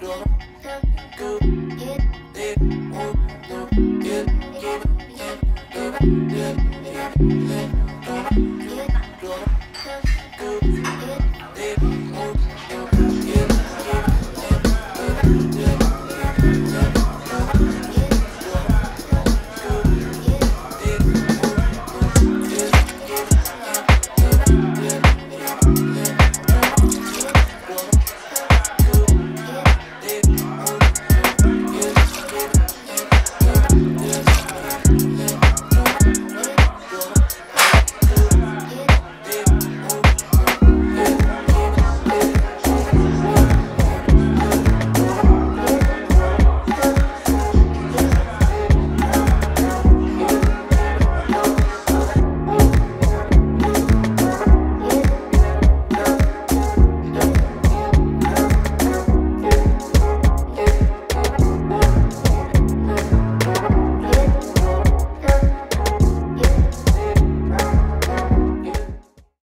Yeah.